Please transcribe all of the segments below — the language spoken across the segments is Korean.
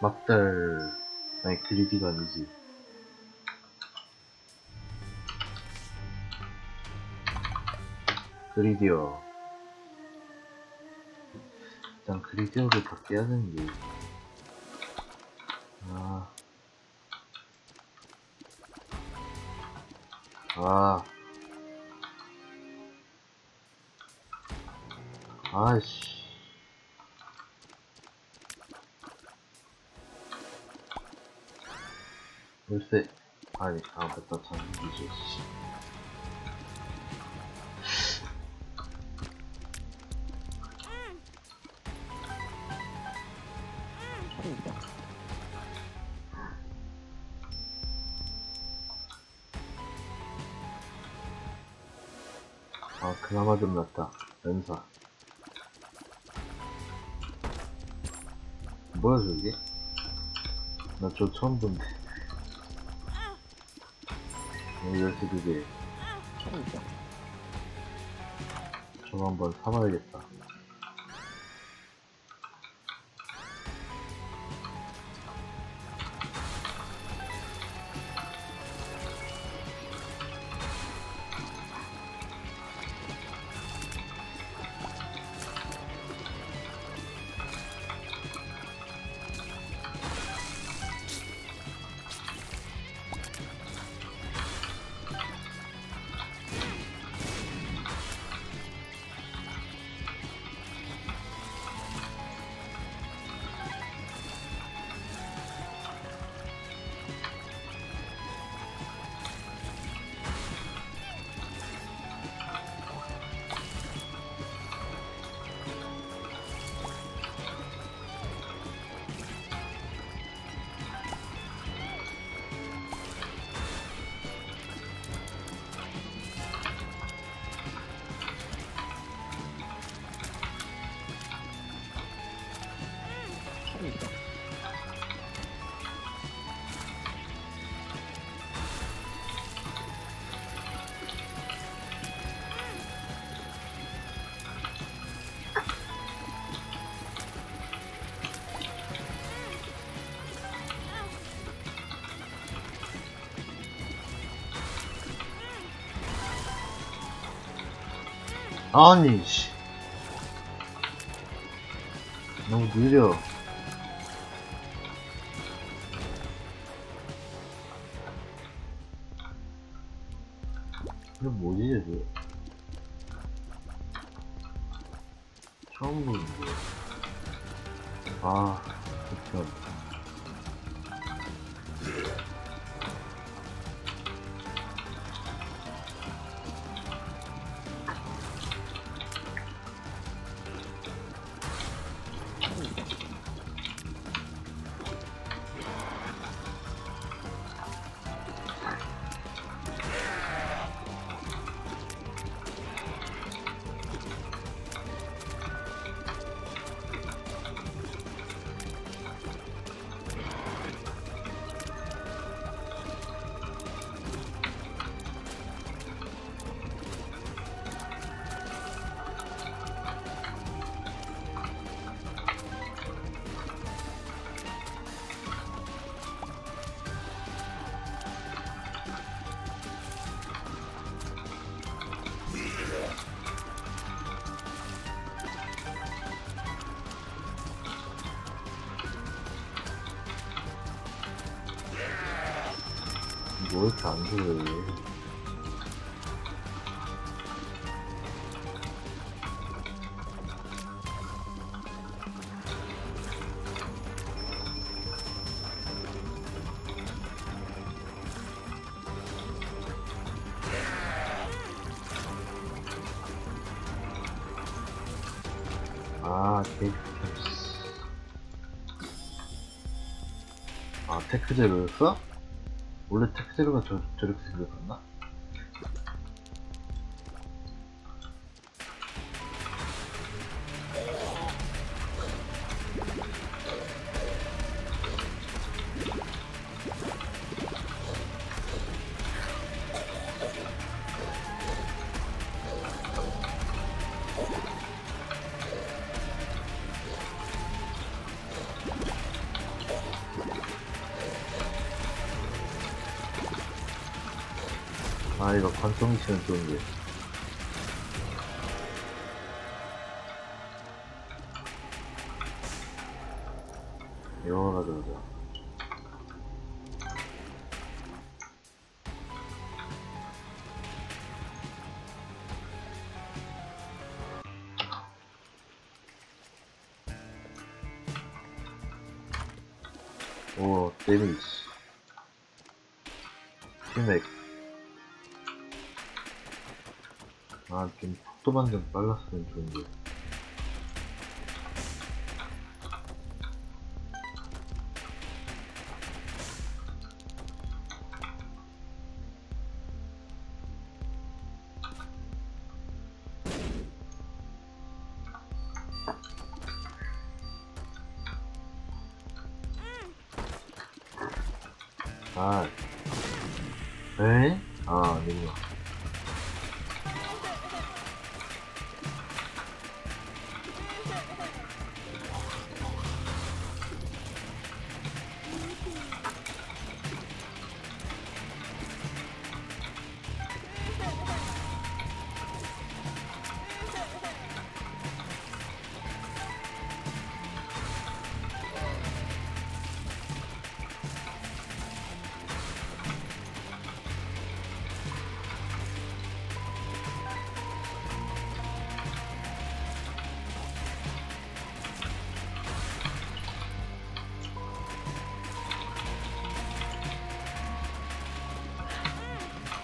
막달 아니 그리디가 아니지 그리디어 일단 그리디어를 바뀌어야 되는데 아 아. 아이씨. 열쇠. 아니, 아, 맞다. 잠기지, 씨. 아, 그나마 좀 낫다. 연사. 뭐야, 저게? 나 저 처음 본데. 여기 열쇠 두 개. 저거 한번 사봐야겠다. 아니, 씨. 너무 느려. 이게 뭐지, 이게? 처음 보는데. 아, 진짜. 안 그래. 아, 테이크. 아, 테크제로였어? 원래 테크제로가 아 이거 관통이 치는 좋은데. 이거 가져가자 오 데미지 아 좀 속도만 좀 빨랐으면 좋은데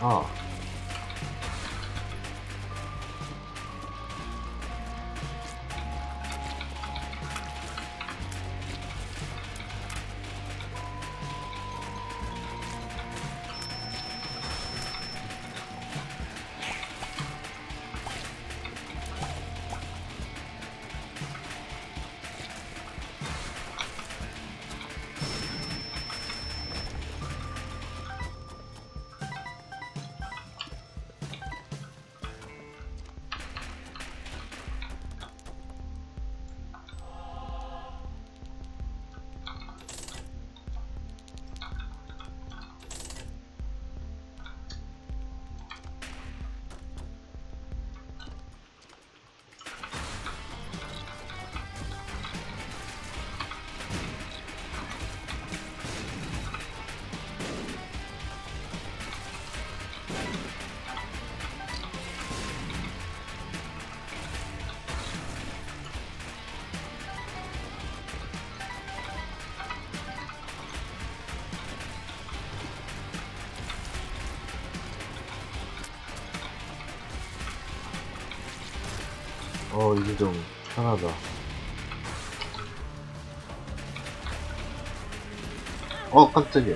아 어, 이제 좀 편하다. 어, 깜짝이야.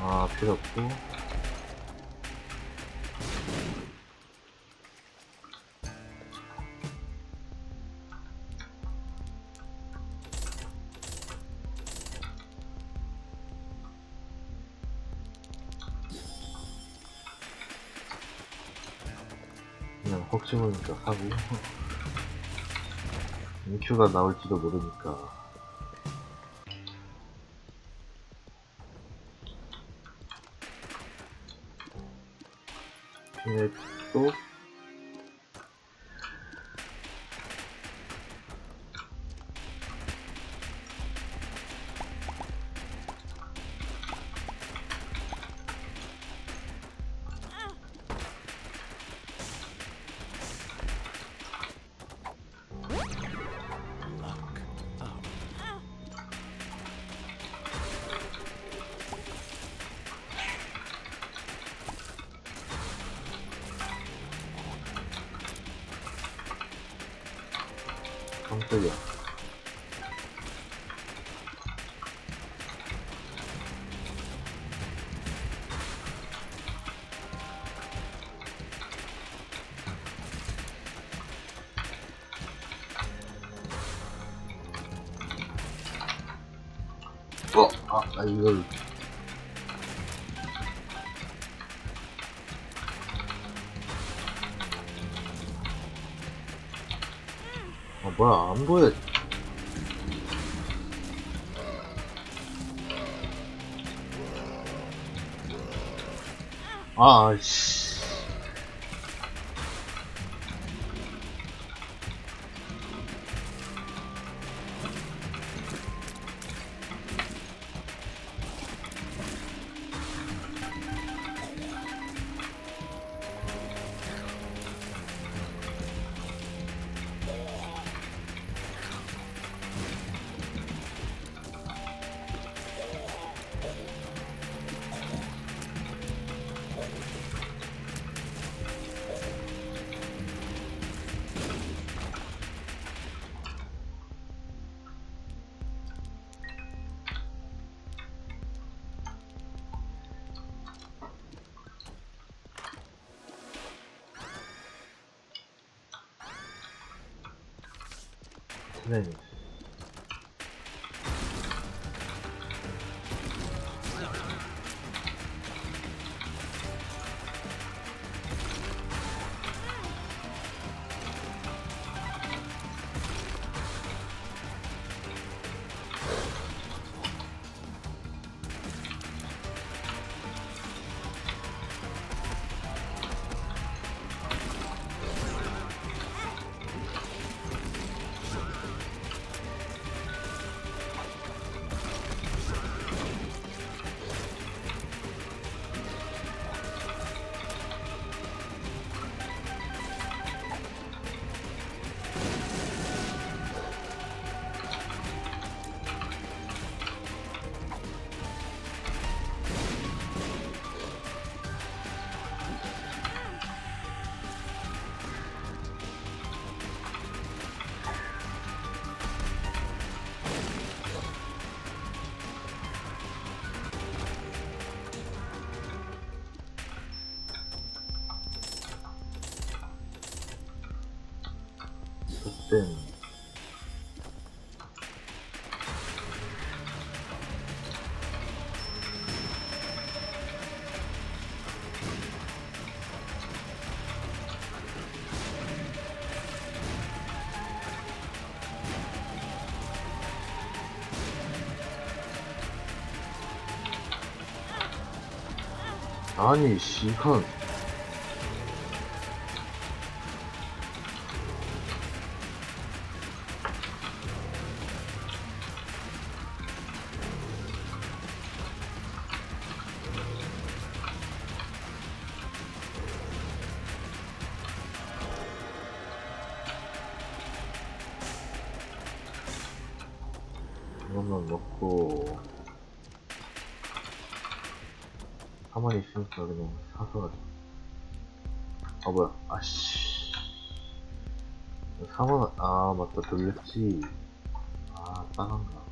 아, 필요 없고. 혹시 모르니까 사고. 인큐가 나올지도 모르니까. 근데 또 깜짝이야 어? 아, 아이 안 보여. 아 씨 그땐 아니 시간 이것만 먹고 가만히 있으니까 그냥 사서 가자. 아 뭐야. 아씨. 3원 아 맞다. 돌렸지. 아 따간가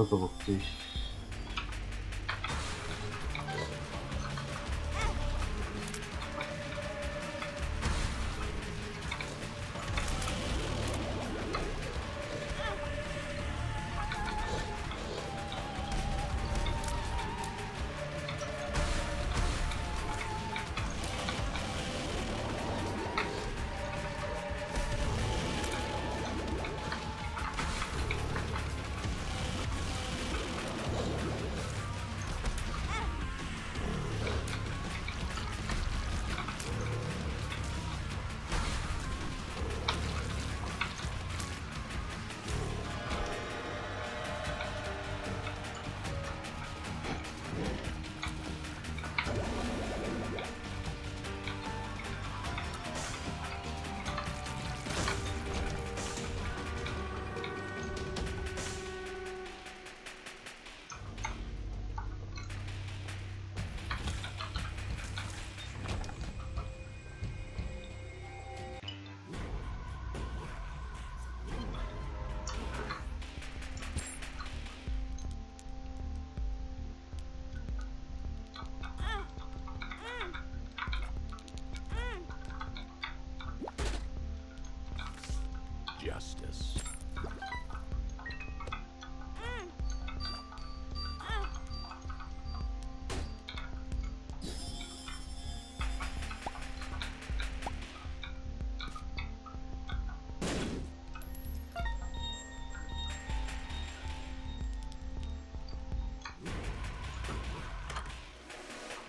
너도 먹지 씨. Justice.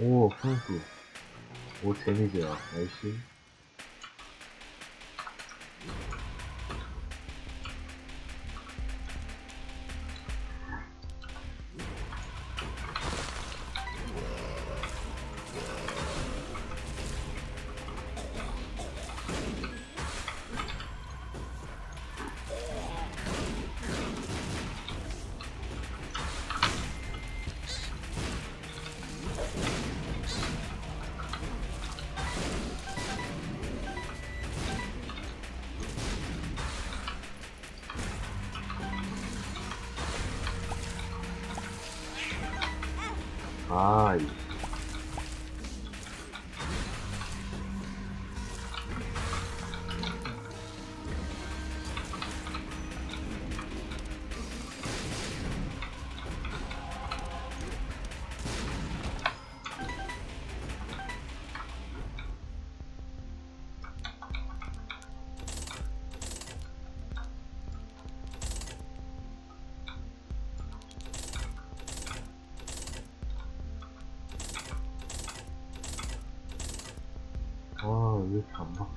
오 풍수 오 데미지야 나이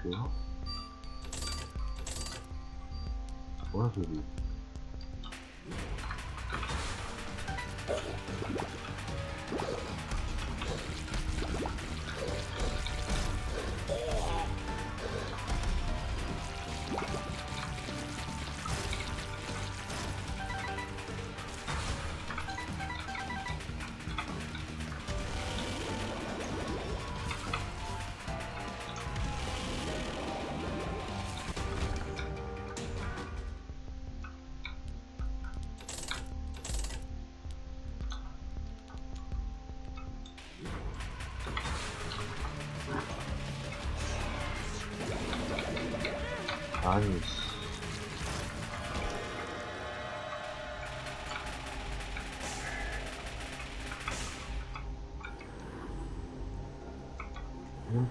이렇게 안 바뀌어?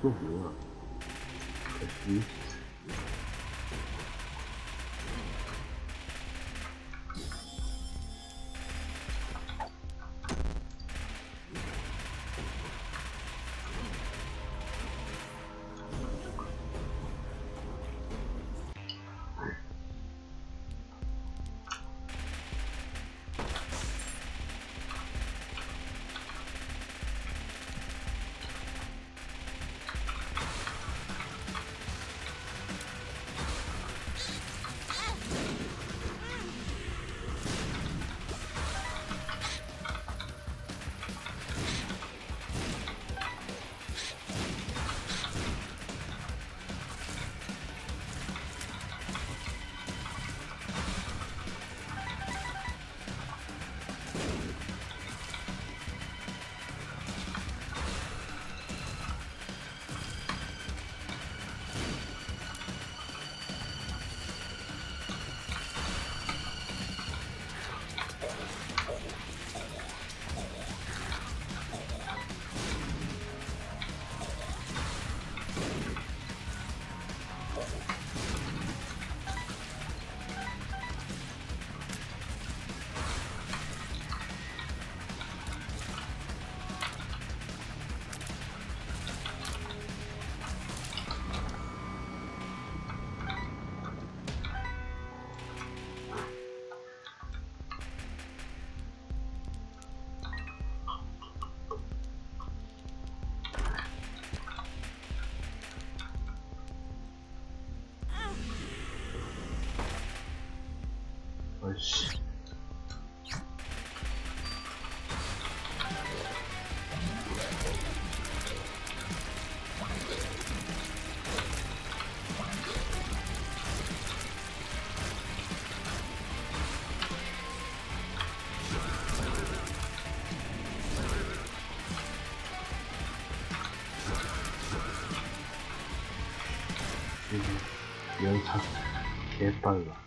뭐야, 소리? 아 니, 씨. 이건 또 뭐야? 이 연차 개빨라.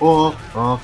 어,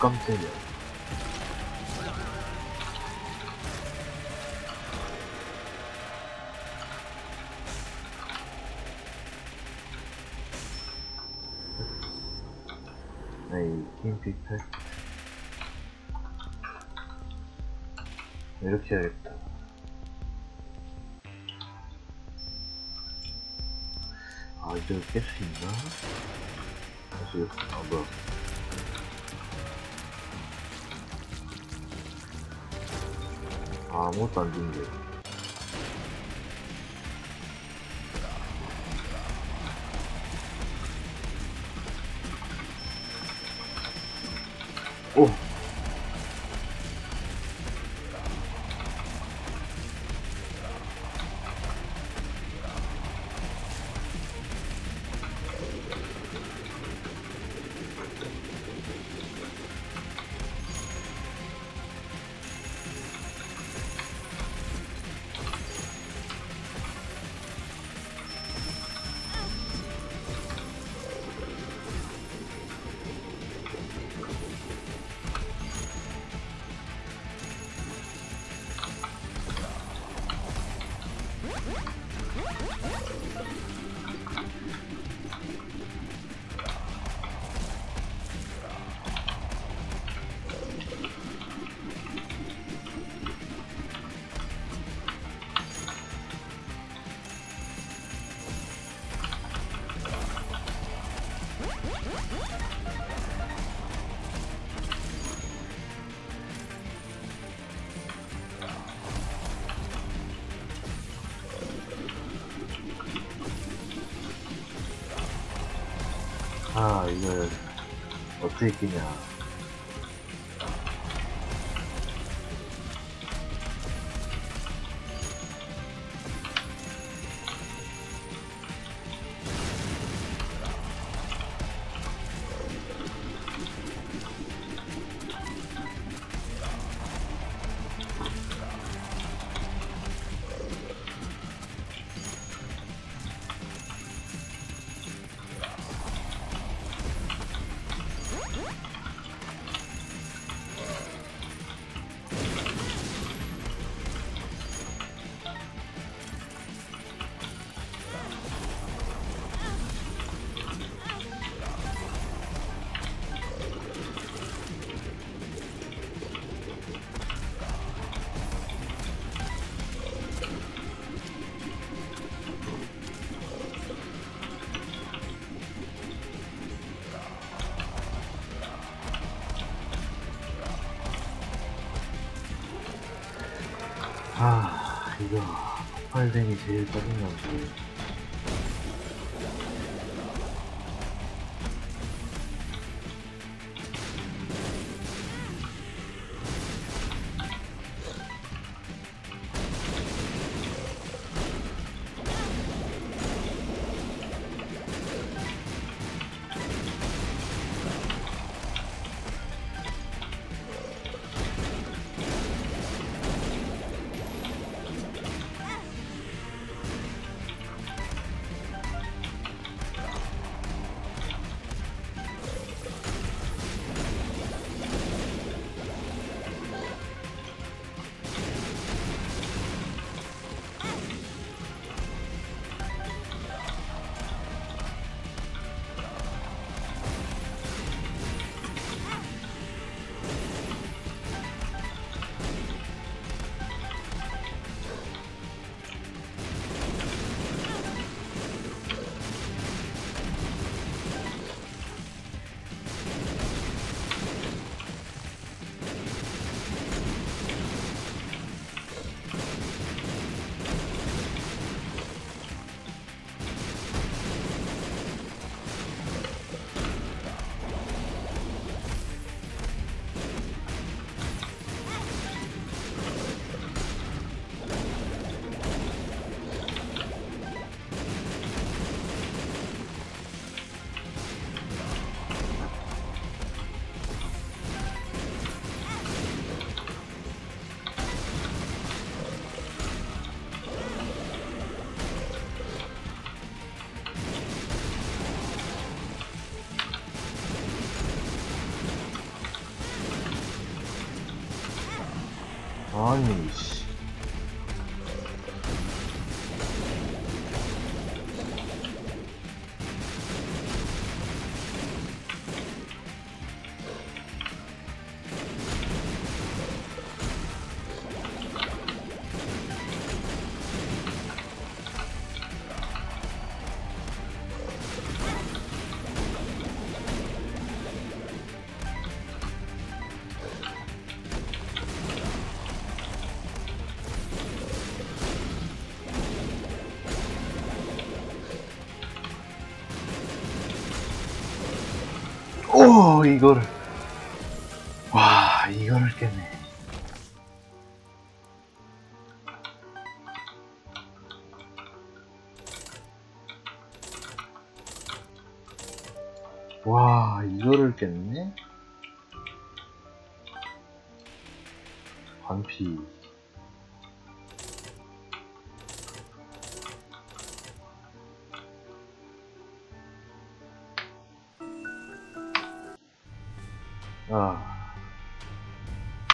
오! 아, 이걸 어떻게 폭발댕이 제일 짜증나지. 아니, 오, 이거를. 와, 이거를 깼네. 와, 이거를 깼네? 반피.